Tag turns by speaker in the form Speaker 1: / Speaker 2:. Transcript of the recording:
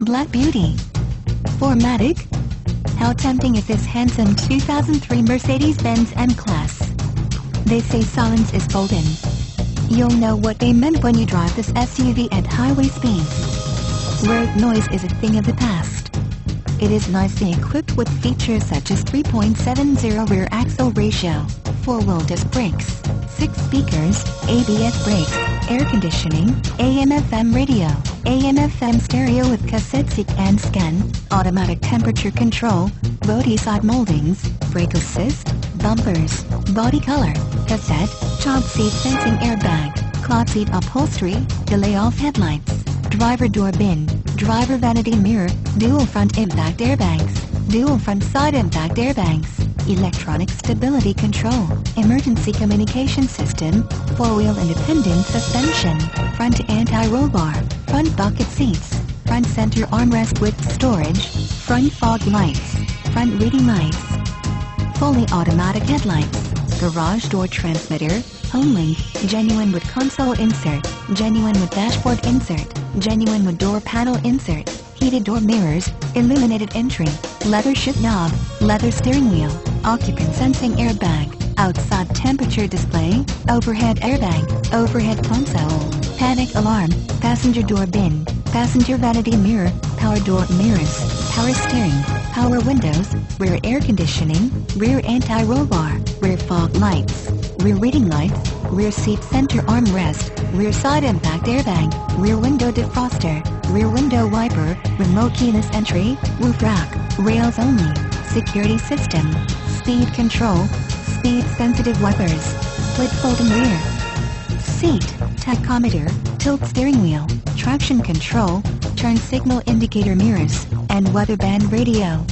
Speaker 1: Black Beauty. 4MATIC. How tempting is this handsome 2003 Mercedes-Benz M-Class? They say silence is golden. You'll know what they meant when you drive this SUV at highway speeds. Road noise is a thing of the past. It is nicely equipped with features such as 3.70 rear axle ratio, 4-wheel disc brakes, 6 speakers, ABS brakes, air conditioning, AM-FM radio, AM-FM stereo with cassette seek and scan, automatic temperature control, body side moldings, brake assist, bumpers, body color, cassette, child seat sensing airbag, cloth seat upholstery, delay off headlights, driver door bin, driver vanity mirror, dual front impact airbags, dual front side impact airbags, electronic stability control, emergency communication system, four-wheel independent suspension, front anti-roll bar, front bucket seats, front center armrest with storage, front fog lights, front reading lights, fully automatic headlights, garage door transmitter, HomeLink, genuine wood console insert, genuine wood dashboard insert, genuine wood door panel insert, heated door mirrors, illuminated entry, leather shift knob, leather steering wheel, occupant sensing airbag, outside temperature display, overhead airbag, overhead console, panic alarm, passenger door bin, passenger vanity mirror, power door mirrors, power steering, power windows, rear air conditioning, rear anti-roll bar, rear fog lights, rear reading lights, rear seat center armrest, rear side impact airbag, rear window defroster, rear window wiper, remote keyless entry, roof rack, rails only, security system, speed control, speed sensitive wipers, split folding rear, seat, tachometer, tilt steering wheel, traction control, turn signal indicator mirrors, and weather band radio.